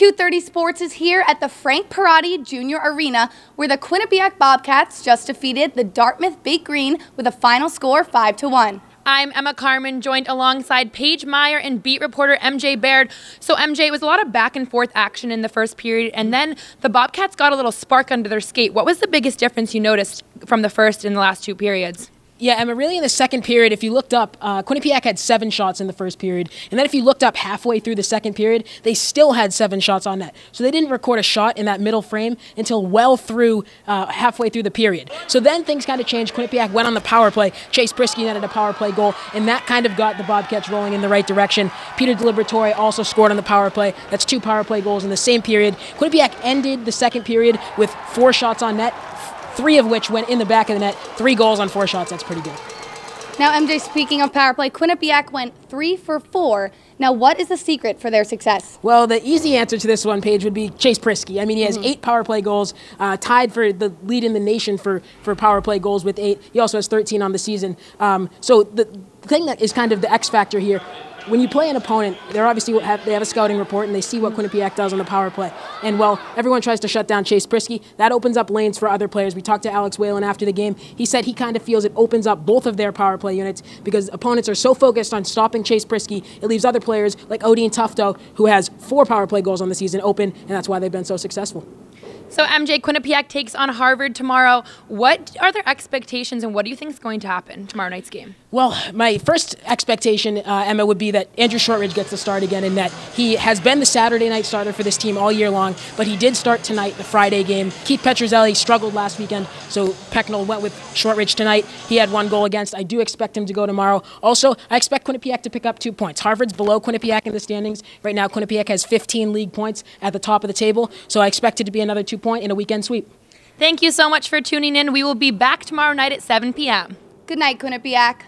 Q30 Sports is here at the Frank Perrotti Jr. Arena, where the Quinnipiac Bobcats just defeated the Dartmouth Big Green with a final score 5 to 1. I'm Emma Carman, joined alongside Paige Meyer and beat reporter MJ Baird. So, MJ, it was a lot of back and forth action in the first period, and then the Bobcats got a little spark under their skate. What was the biggest difference you noticed from the first and the last two periods? Yeah, Emma, really in the second period, if you looked up, uh, Quinnipiac had seven shots in the first period. And then if you looked up halfway through the second period, they still had seven shots on net. So they didn't record a shot in that middle frame until well through, uh, halfway through the period. So then things kind of changed. Quinnipiac went on the power play. Chase Priskie netted a power play goal, and that kind of got the Bobcats rolling in the right direction. Peter DiLiberatore also scored on the power play. That's two power play goals in the same period. Quinnipiac ended the second period with four shots on net three of which went in the back of the net. Three goals on four shots. That's pretty good. Now, MJ, speaking of power play, Quinnipiac went three for four. Now, what is the secret for their success? Well, the easy answer to this one, Paige, would be Chase Priskie. I mean, he has mm-hmm. eight power play goals, uh, tied for the lead in the nation for, for power play goals with eight. He also has 13 on the season. Um, so the thing that is kind of the X factor here when you play an opponent, they're obviously have, they have a scouting report and they see what Quinnipiac does on the power play. And well, everyone tries to shut down Chase Priskie. That opens up lanes for other players. We talked to Alex Whelan after the game. He said he kind of feels it opens up both of their power play units because opponents are so focused on stopping Chase Priskie, it leaves other players like Odeen Tufto, who has four power play goals on the season, open, and that's why they've been so successful. So MJ Quinnipiac takes on Harvard tomorrow. What are their expectations, and what do you think is going to happen tomorrow night's game? Well, my first expectation, uh, Emma, would be that Andrew Shortridge gets the start again in that He has been the Saturday night starter for this team all year long, but he did start tonight, the Friday game. Keith Petruzzelli struggled last weekend, so Pecknold went with Shortridge tonight. He had one goal against. I do expect him to go tomorrow. Also, I expect Quinnipiac to pick up two points. Harvard's below Quinnipiac in the standings. Right now, Quinnipiac has 15 league points at the top of the table, so I expect it to be another two point in a weekend sweep. Thank you so much for tuning in. We will be back tomorrow night at 7 p.m. Good night, Quinnipiac.